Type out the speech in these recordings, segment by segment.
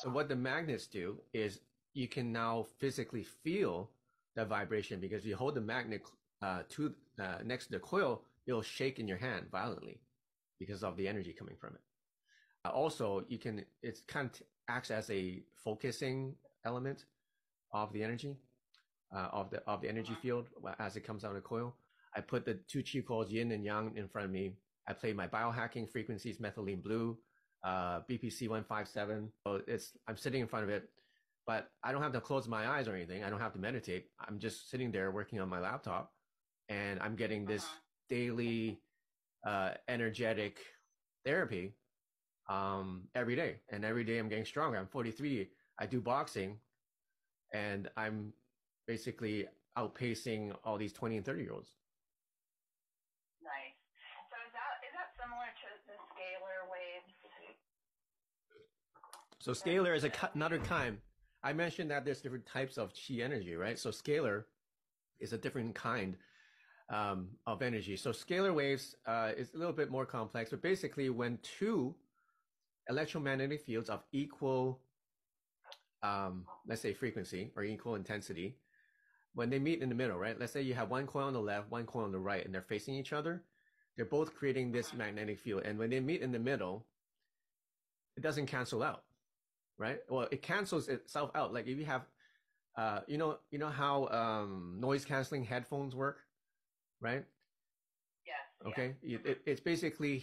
So what the magnets do is you can now physically feel the vibration because you hold the magnet uh, to uh, next to the coil, it'll shake in your hand violently because of the energy coming from it. Uh, also, you can it kind of acts as a focusing element of the energy uh, of the of the energy field as it comes out of the coil. I put the two Qi Coils yin and yang in front of me. I play my biohacking frequencies, methylene blue, uh, BPC one five seven. So it's I'm sitting in front of it, but I don't have to close my eyes or anything. I don't have to meditate. I'm just sitting there working on my laptop, and I'm getting this uh-huh. daily uh, energetic therapy um, every day, and every day I'm getting stronger. I'm 43. I do boxing, and I'm basically outpacing all these 20 and 30 year olds. Nice. So is that is that similar to the scalar waves? So scalar is a, another kind. I mentioned that there's different types of chi energy, right? So scalar is a different kind um, of energy. So scalar waves uh, is a little bit more complex, but basically when two electromagnetic fields of equal, um, let's say frequency or equal intensity, when they meet in the middle, right? Let's say you have one coil on the left, one coil on the right, and they're facing each other. They're both creating this magnetic field. And when they meet in the middle, it doesn't cancel out, right? Well, it cancels itself out. Like if you have, uh, you know, you know how, um, noise canceling headphones work, right? Yes. Okay. Yeah. It, it's basically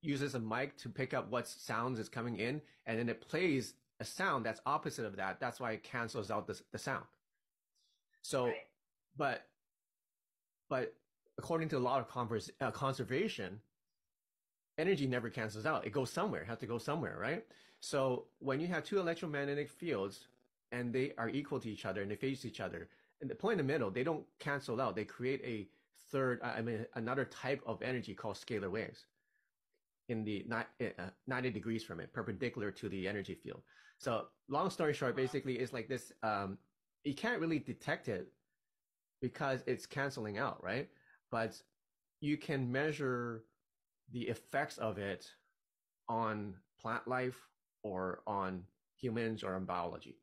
uses a mic to pick up what sounds is coming in, and then it plays a sound that's opposite of that. That's why it cancels out the, the sound. So, right. but, but according to a lot of converse, uh, conservation, energy never cancels out. It goes somewhere, it has to go somewhere, right? So when you have two electromagnetic fields and they are equal to each other and they face each other, and the point in the middle, they don't cancel out. They create a third, I mean, another type of energy called scalar waves in the uh, 90 degrees from it, perpendicular to the energy field. So long story short, basically it's like this, um, you can't really detect it because it's canceling out, right? But you can measure the effects of it on plant life or on humans or on biology.